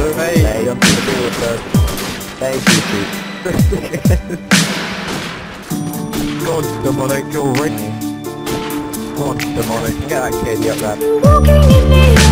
Hey, I'm gonna be with us. Thank you, Pete. God, demonic, you're right. God, demonic, get that kid, up there. Walking in the